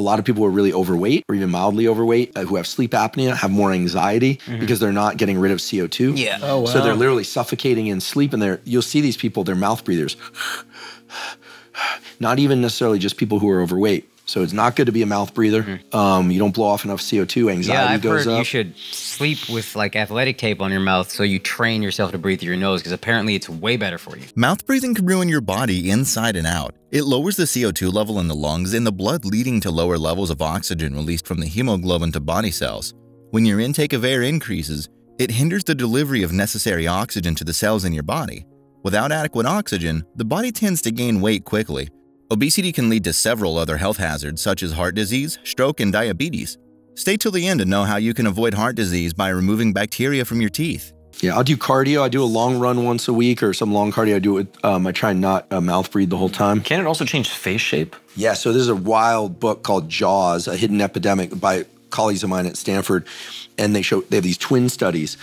a lot of people who are really overweight or even mildly overweight uh, who have sleep apnea have more anxiety because they're not getting rid of CO2. Yeah. Oh, wow. So they're literally suffocating in sleep, and they're you'll see these people, they're mouth breathers. Not even necessarily just people who are overweight. So it's not good to be a mouth breather. Um, you don't blow off enough CO2. Anxiety Yeah, I've goes heard up. you should sleep with like athletic tape on your mouth so you train yourself to breathe through your nose because apparently it's way better for you. Mouth breathing can ruin your body inside and out. It lowers the CO2 level in the lungs and the blood, leading to lower levels of oxygen released from the hemoglobin to body cells. When your intake of air increases, it hinders the delivery of necessary oxygen to the cells in your body. Without adequate oxygen, the body tends to gain weight quickly. Obesity can lead to several other health hazards such as heart disease, stroke, and diabetes. Stay till the end to know how you can avoid heart disease by removing bacteria from your teeth. Yeah, I'll do cardio. I do a long run once a week or some long cardio. I do it. Um, I try and not uh, mouth breathe the whole time. Can it also change face shape? Yeah, so there's a wild book called Jaws, a hidden epidemic by colleagues of mine at Stanford, and they show they have these twin studies.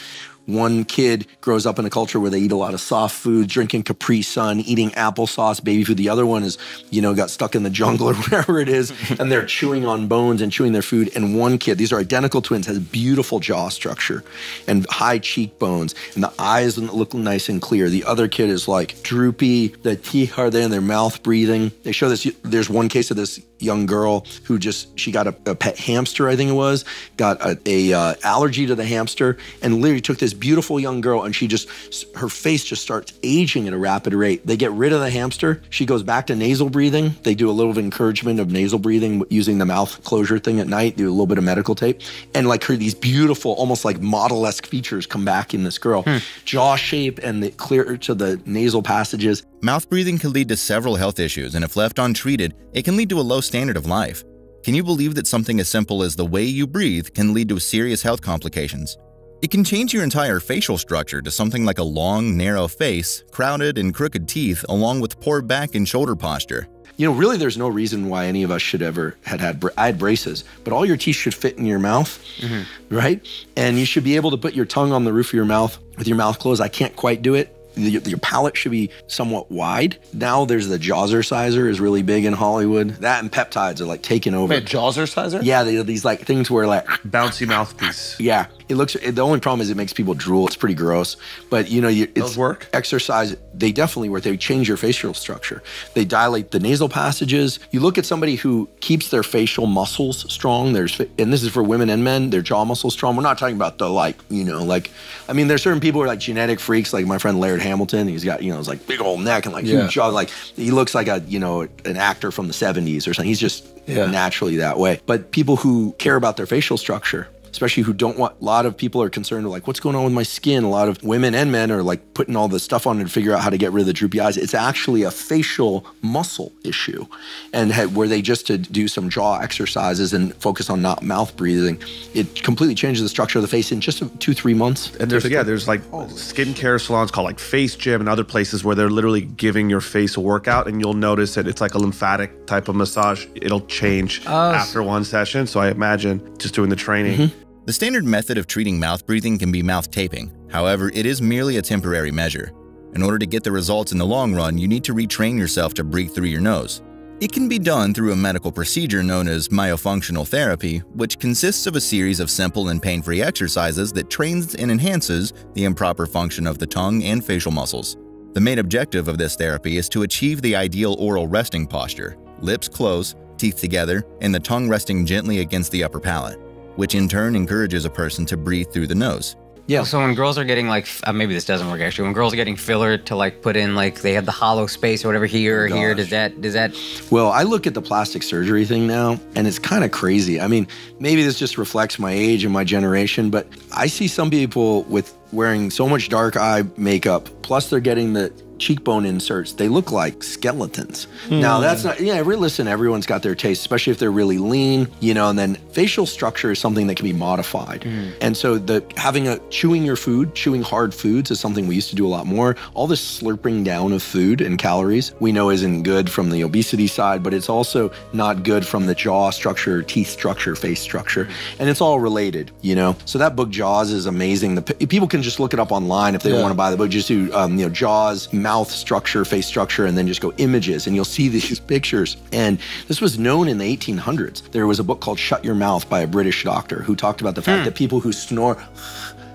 One kid grows up in a culture where they eat a lot of soft food, drinking Capri Sun, eating applesauce, baby food. The other one is, you know, got stuck in the jungle or wherever it is, and they're chewing on bones and chewing their food. And one kid, these are identical twins, has beautiful jaw structure and high cheekbones, and the eyes look nice and clear. The other kid is like droopy, the teeth are there, and their mouth breathing. They show this. There's one case of this young girl who just she got a, a pet hamster, I think it was, got a, a uh, allergy to the hamster, and literally took this beautiful young girl, and she just her face just starts aging at a rapid rate. They get rid of the hamster. She goes back to nasal breathing. They do a little of encouragement of nasal breathing using the mouth closure thing at night. Do a little bit of medical tape, and like her these beautiful, almost like model esque features come back in this girl, jaw shape and the clear to the nasal passages. Mouth breathing can lead to several health issues, and if left untreated, it can lead to a low standard of life. Can you believe that something as simple as the way you breathe can lead to serious health complications? It can change your entire facial structure to something like a long, narrow face, crowded and crooked teeth, along with poor back and shoulder posture. You know, really, there's no reason why any of us should ever had had. bra- I had braces, but all your teeth should fit in your mouth, mm-hmm. right? And you should be able to put your tongue on the roof of your mouth with your mouth closed. I can't quite do it. Your, your palate should be somewhat wide. Now there's the Jawzerciser is really big in Hollywood. That and peptides are like taking over. Wait, Jawzerciser? Yeah, they, these like things where like Bouncy mouthpiece. yeah, it looks. The only problem is it makes people drool. It's pretty gross. But you know, you, it's Those work? Exercise. They definitely work. They change your facial structure. They dilate the nasal passages. You look at somebody who keeps their facial muscles strong. There's, and this is for women and men. Their jaw muscles strong. We're not talking about the like, you know, like. I mean, there's certain people who are like genetic freaks, like my friend Laird Hamilton. He's got you know, it's like big old neck and like Yeah. huge jaw. Like he looks like a you know an actor from the '70s or something. He's just Yeah. naturally that way. But people who care about their facial structure, especially who don't want, a lot of people are concerned with like, what's going on with my skin? A lot of women and men are like putting all this stuff on to figure out how to get rid of the droopy eyes. It's actually a facial muscle issue. And had, were they just to do some jaw exercises and focus on not mouth breathing, it completely changes the structure of the face in just two, three months. And there's yeah, there's like skincare salons called like Face Gym and other places where they're literally giving your face a workout, and you'll notice that it's like a lymphatic type of massage. It'll change oh, after one session. So I imagine just doing the training. Mm-hmm. The standard method of treating mouth breathing can be mouth taping. However, it is merely a temporary measure. In order to get the results in the long run, you need to retrain yourself to breathe through your nose. It can be done through a medical procedure known as myofunctional therapy, which consists of a series of simple and pain-free exercises that trains and enhances the improper function of the tongue and facial muscles. The main objective of this therapy is to achieve the ideal oral resting posture, lips closed, teeth together, and the tongue resting gently against the upper palate, which in turn encourages a person to breathe through the nose. Yeah. So when girls are getting like, uh, maybe this doesn't work actually. When girls are getting filler to like put in like they have the hollow space or whatever here or here, does that does that? Well, I look at the plastic surgery thing now, and it's kind of crazy. I mean, maybe this just reflects my age and my generation, but I see some people with wearing so much dark eye makeup, plus they're getting the cheekbone inserts. They look like skeletons. Hmm. Now, that's not, yeah, listen, everyone's got their taste, especially if they're really lean, you know, and then facial structure is something that can be modified. Hmm. And so, the having a chewing your food, chewing hard foods is something we used to do a lot more. All this slurping down of food and calories we know isn't good from the obesity side, but it's also not good from the jaw structure, teeth structure, face structure. And it's all related, you know? So that book, Jaws, is amazing. The, people can just look it up online if they Yeah. want to buy the book. Just do, uh, um, you know, Jaws mouth structure, face structure, and then just go images, and you'll see these pictures. And this was known in the 1800s. There was a book called Shut Your Mouth by a British doctor who talked about the fact that people who snore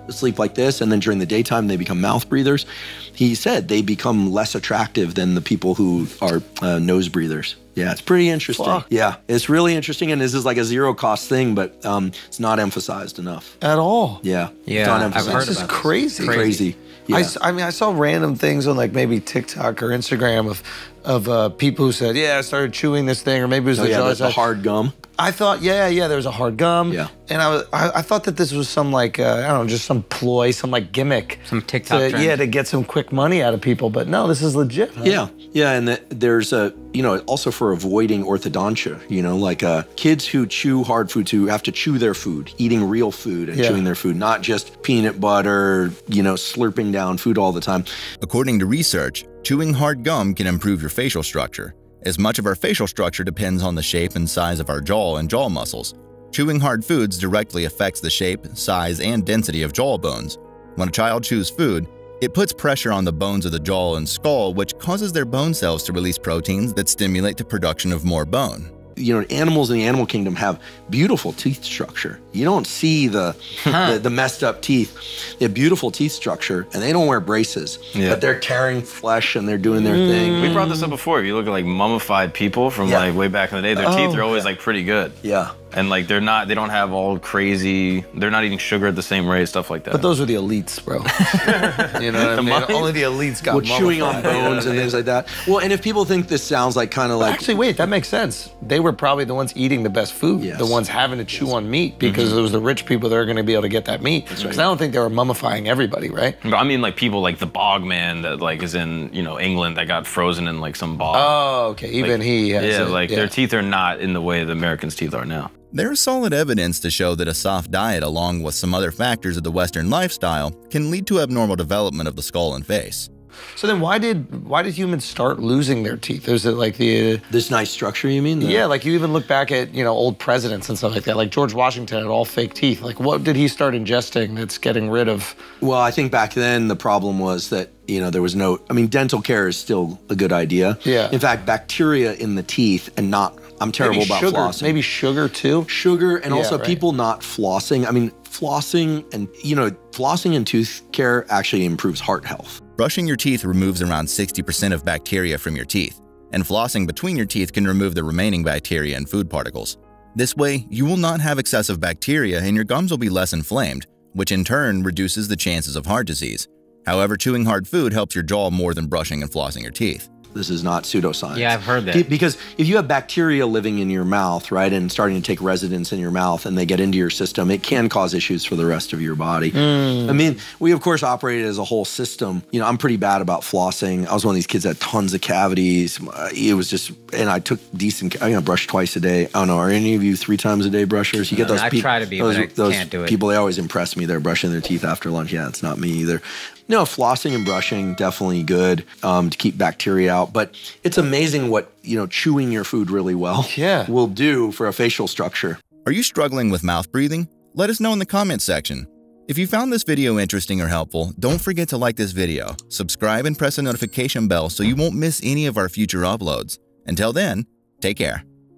sleep like this and then during the daytime they become mouth breathers he said they become less attractive than the people who are uh, nose breathers yeah it's pretty interesting Fuck. yeah it's really interesting and this is like a zero cost thing but um, it's not emphasized enough At all. yeah Yeah, it's not I've emphasized. heard This is about this. crazy. crazy yeah. I, s- I mean, I saw random things on like maybe TikTok or Instagram of of uh, people who said, "Yeah, I started chewing this thing," or maybe it was oh, the yeah, the, the hard gum I thought, yeah, yeah, there was a hard gum. Yeah. And I was, I, I thought that this was some like, uh, I don't know, just some ploy, some like gimmick. Some TikTok to, trend. Yeah, to get some quick money out of people. But no, this is legit. huh? Yeah, yeah, and the, there's a you know also for avoiding orthodontia. You know, like uh, kids who chew hard foods who have to chew their food, eating real food and Yeah. chewing their food, not just peanut butter. You know, slurping down food all the time. According to research, chewing hard gum can improve your facial structure, as much of our facial structure depends on the shape and size of our jaw and jaw muscles. Chewing hard foods directly affects the shape, size, and density of jaw bones. When a child chews food, it puts pressure on the bones of the jaw and skull, which causes their bone cells to release proteins that stimulate the production of more bone. You know, animals in the animal kingdom have beautiful teeth structure. You don't see the the, the messed up teeth. They have beautiful teeth structure, and they don't wear braces. Yeah. But they're tearing flesh and they're doing their thing. Mm. We brought this up before. If you look at like mummified people from Yeah. like way back in the day, their teeth oh, are always like pretty good. Yeah. And like they're not, they don't have all crazy. They're not eating sugar at the same rate, stuff like that. But those are the elites, bro. you know what I mean? mummies? Only the elites got Well, chewing on mummified. bones and things like that. Well, and if people think this sounds like kind of like Actually, wait, that makes sense. They were probably the ones eating the best food, Yes. the ones having to chew on meat because mm-hmm. it was the rich people that are going to be able to get that meat. Because I don't think they were mummifying everybody, right? But I mean, like people like the bog man that like is in you know England that got frozen in like some bog. Oh, okay. Even Like, he has yeah, it, like yeah. their teeth are not in the way the Americans' teeth are now. There is solid evidence to show that a soft diet, along with some other factors of the Western lifestyle, can lead to abnormal development of the skull and face. So then, why did why did humans start losing their teeth? Is it like the this nice structure. You mean? The- yeah, like you even look back at you know old presidents and stuff like that. Like George Washington had all fake teeth. Like what did he start ingesting that's getting rid of? Well, I think back then the problem was that you know there was no. I mean, dental care is still a good idea. Yeah. In fact, bacteria in the teeth and not. I'm terrible maybe about sugar, flossing. maybe sugar too. sugar and Yeah, also right. people not flossing. I mean, flossing and you know flossing and tooth care actually improves heart health. Brushing your teeth removes around 60% of bacteria from your teeth, and flossing between your teeth can remove the remaining bacteria and food particles. This way, you will not have excessive bacteria and your gums will be less inflamed, which in turn reduces the chances of heart disease. However, chewing hard food helps your jaw more than brushing and flossing your teeth. This is not pseudoscience. Yeah, I've heard that. Because if you have bacteria living in your mouth, right, and starting to take residence in your mouth and they get into your system, it can cause issues for the rest of your body. Hmm. I mean, we of course operate as a whole system. You know, I'm pretty bad about flossing. I was one of these kids that had tons of cavities. Uh, It was just, and I took decent, I you know, brush twice a day. I don't know, are any of you three times a day brushers? You get those I peop- try to be, those, but I those can't do it. people, they always impress me. They're brushing their teeth after lunch. Yeah, it's not me either. No, flossing and brushing definitely good um, to keep bacteria out. But it's amazing what you know chewing your food really well Yeah. will do for a facial structure. Are you struggling with mouth breathing? Let us know in the comments section. If you found this video interesting or helpful, don't forget to like this video, subscribe, and press the notification bell so you won't miss any of our future uploads. Until then, take care.